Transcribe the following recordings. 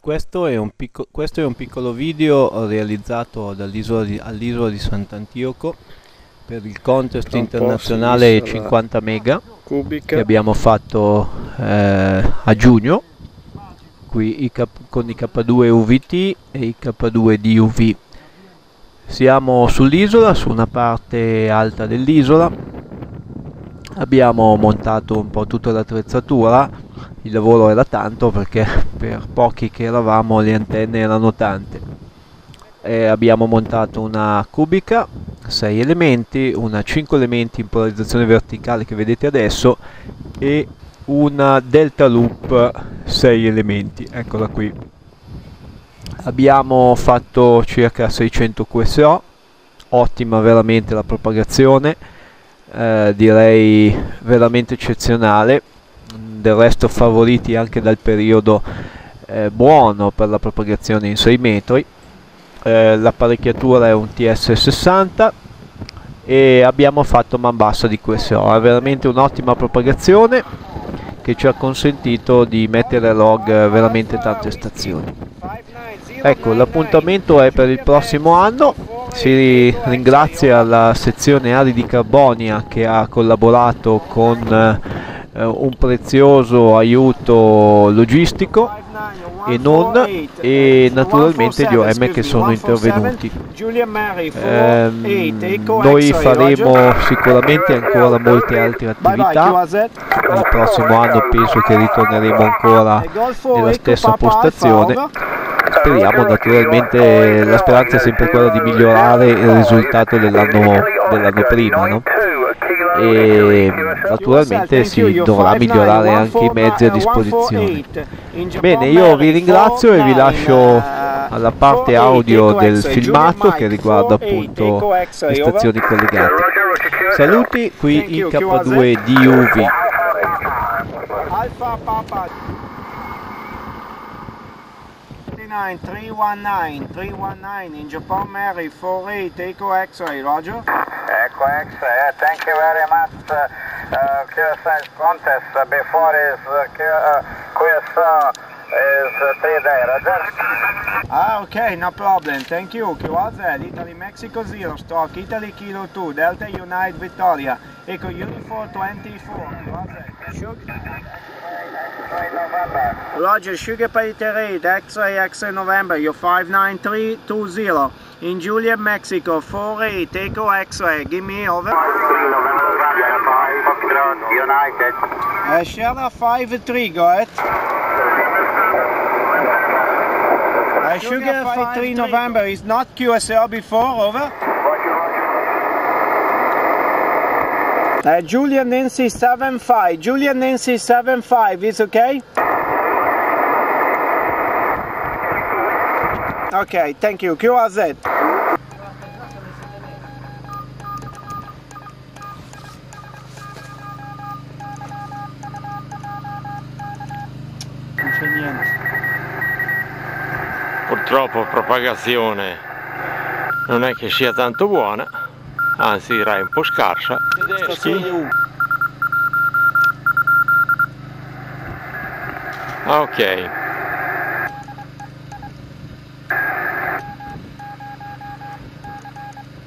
Questo è, picco, questo è, un piccolo video realizzato all'isola di, all di Sant'Antioco per il contest internazionale 50 mega cubica. che abbiamo fatto eh, a giugno qui i con i K2 UVT e i K2 DUV. Siamo sull'isola, su una parte alta dell'isola, abbiamo montato un po' tutta l'attrezzatura il lavoro era tanto perché per pochi che eravamo le antenne erano tante. E abbiamo montato una cubica 6 elementi una 5 elementi in polarizzazione verticale che vedete adesso e una delta loop 6 elementi. Eccola qui. Abbiamo fatto circa 600 QSO ottima veramente la propagazione eh, direi veramente eccezionale del resto favoriti anche dal periodo eh, buono per la propagazione in 6 metri eh, l'apparecchiatura è un TS60 e abbiamo fatto man bassa di QSO è veramente un'ottima propagazione che ci ha consentito di mettere a log veramente tante stazioni. Ecco l'appuntamento è per il prossimo anno. Si ringrazia la sezione Ali di Carbonia che ha collaborato con eh, eh, un prezioso aiuto logistico e non e naturalmente gli OM che sono intervenuti. Eh, noi faremo sicuramente ancora molte altre attività. Il prossimo anno penso che ritorneremo ancora nella stessa postazione. Speriamo naturalmente la speranza è sempre quella di migliorare il risultato dell'anno dell prima no? E naturalmente si dovrà migliorare anche i mezzi a disposizione. Bene, io vi ringrazio e vi lascio alla parte audio del filmato che riguarda appunto le stazioni collegate. Saluti qui in K2 DUV. 319, 319 in Japan Mary 48 Echo X-ray, Roger? Echo X-ray, thank you very much. Uh, uh, QSI contest uh, before is uh, Q, uh, is uh, 3 day, Roger? Ah, okay, no problem. Thank you. QRZ, Italy Mexico 0, stock, Italy Kilo 2, Delta Unite Victoria, Echo Uniform 24, QRZ. Sugar. Roger, Sugar Reid, X-Ray X-Ray November, you're 59320. In Juliet, Mexico, 48, Echo X-Ray, give me over. United. Uh, Sierra 5-3, go ahead. Uh, Sugar 5-3 November is not QSL before, over. Uh, Julia Nancy 75. Julia Nancy 75 is okay? Ok, thank you. QRZ. Non c'è niente. Purtroppo propagazione non è che sia tanto buona, anzi direi un po' scarsa. Tedeschi. Ok.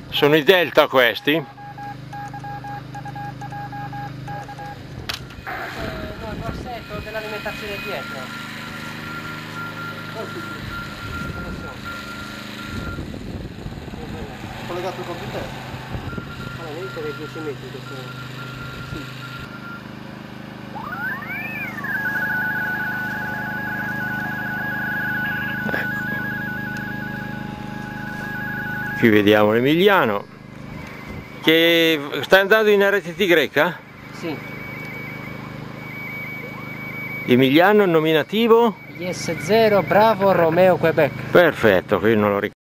Sono i delta questi? No, il grossetto dell'alimentazione dietro. Collegato al computer? Vedi che 10 metri questo. Sì. qui vediamo l'Emiliano che sta andando in RTT greca? Sì. Emiliano nominativo? Yes 0 Bravo Romeo Quebec. Perfetto, qui non lo ricordo.